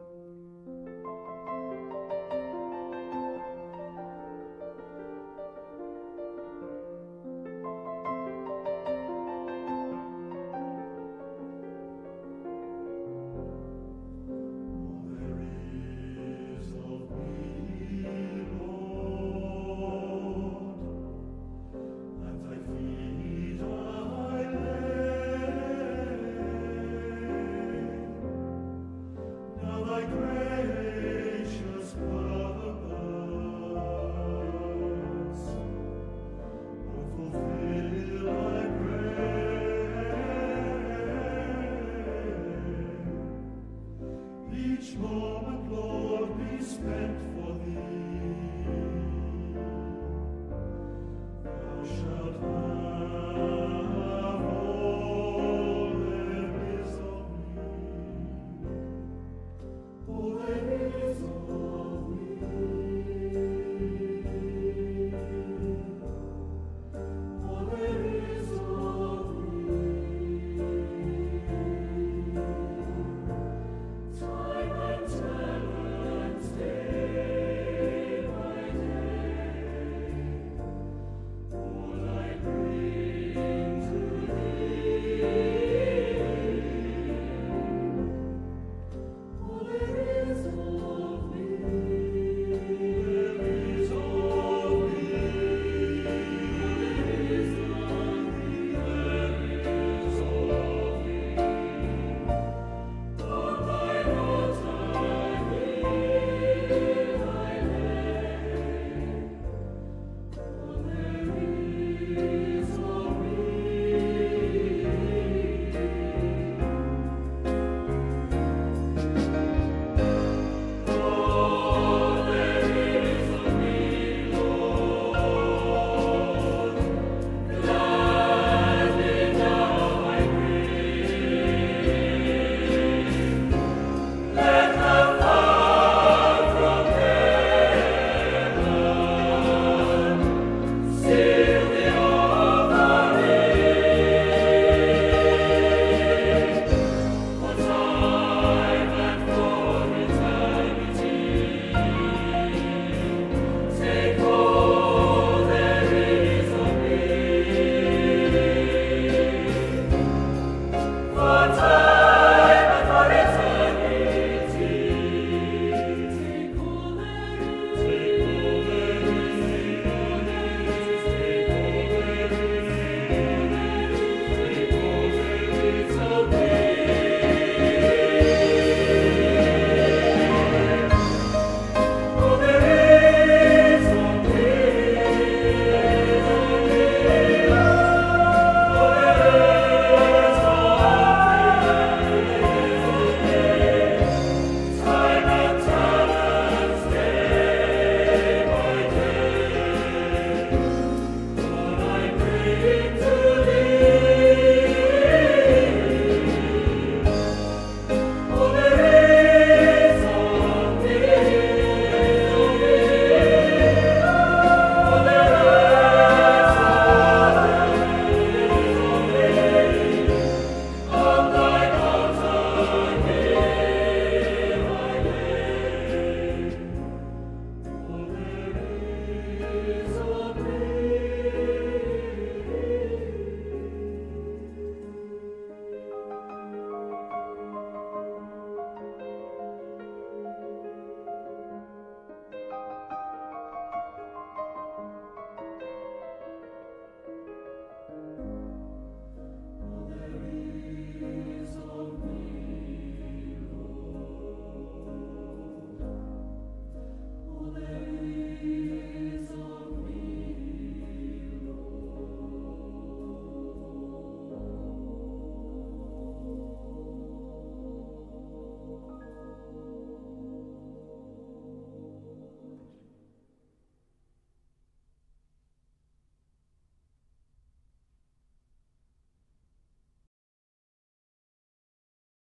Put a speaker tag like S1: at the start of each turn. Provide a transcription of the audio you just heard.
S1: Música moment, Lord, be spent for thee. Thou shalt